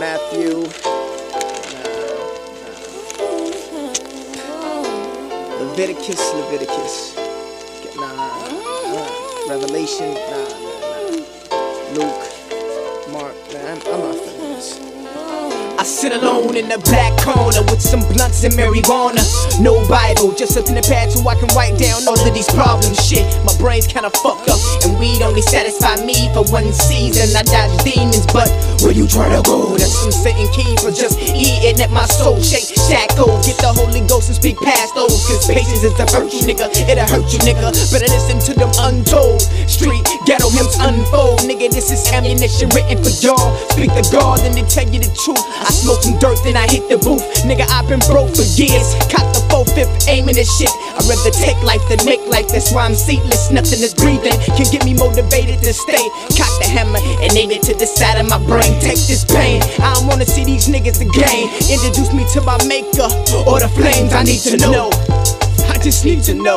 Matthew. Leviticus, Leviticus. Nah, nah. Revelation, nah, nah, nah. Luke, Mark, nah, I'm, I'm not feeling. I sit alone in the black corner with some blunts and marijuana. No Bible, just something to pad so I can write down all of these problems. Shit, my brain's kinda fucked up, and weed only satisfy me for one season. I dodge demons, but where you try to go? That's some Satan key for just eating at my soul. Shake, shackles, get the Holy Ghost and speak past those. Cause patience is the virtue, nigga. It'll hurt you, nigga. Better listen to them untold. Street ghetto hymns unfold, nigga. This is ammunition written for y'all. Speak the God, and they tell you the truth. I smoke some dirt, then I hit the booth. Nigga, I've been broke for years. Caught the 4-5th aiming this shit. I'd rather take life than make life. That's why I'm seatless. Nothing is breathing can get me motivated to stay. Cock the hammer and aim it to the side of my brain. Take this pain. I don't again. Introduce me to my maker or the flames. I need to know. I just need to know,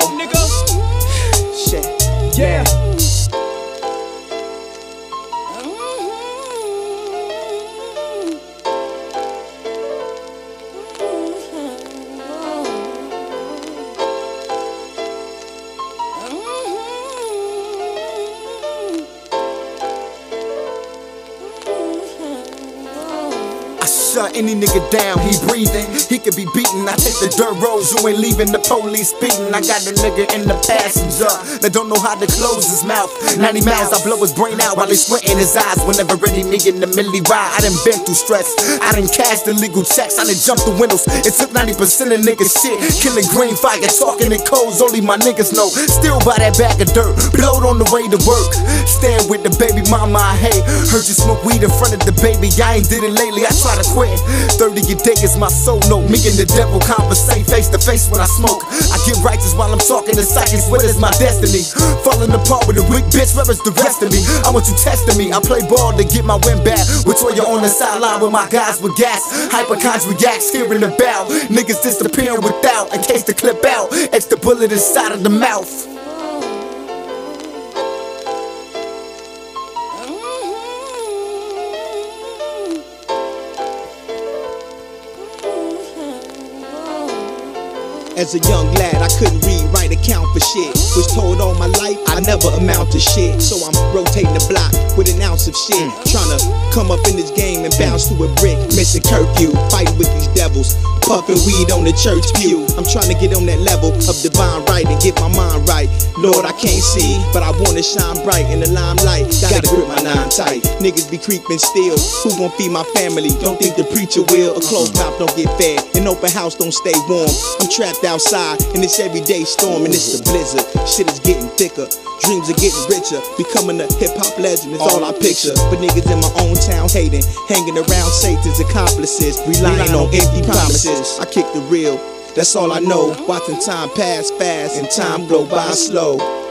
shut any nigga down, he breathing. He could be beaten. I take the dirt roads, you ain't leaving the police beating. I got a nigga in the passenger that don't know how to close his mouth. 90 miles, I blow his brain out while he's squinting his eyes. Whenever any nigga in the milli ride, I done been through stress. I done cashed illegal checks, I done jumped the windows. It took 90% of niggas shit. Killing green fire, talking in codes, only my niggas know. Still by that bag of dirt, blowed on the way to work. Stand with the baby mama, I hate. Heard you smoke weed in front of the baby, I ain't did it lately, I try to quit. 30 a day is my soul note. Me and the devil conversate face to face when I smoke. I get righteous while I'm talking to psychics. What is my destiny? Falling apart with a weak bitch, where is the rest of me? I want you testing me. I play ball to get my win back. Which way you on the sideline with my guys with gas? Hypochondriacs hearing about. Niggas disappearing without, in case the clip out. Extra bullet inside of the mouth. As a young lad, I couldn't read, write, account for shit. Was told all my life I never amount to shit. So I'm rotating the block with an ounce of shit. Mm. Tryna come up in this game and bounce to a brick. Missing curfew, fighting with these devils. Puffing weed on the church pew. I'm trying to get on that level of divine right and get my mind right. Lord, I can't see, but I wanna shine bright in the limelight. Gotta grip my nine tight. Niggas be creeping still. Who gon' feed my family? Don't think the preacher will. A closed mouth don't get fed. An open house don't stay warm. I'm trapped outside in this everyday storm and it's a blizzard. Shit is getting thicker. Dreams are getting richer. Becoming a hip hop legend is all I picture. But niggas in my own town hating, hanging around Satan's accomplices, relying on empty promises. I kick the real. That's all I know. Watching time pass fast and time go by slow.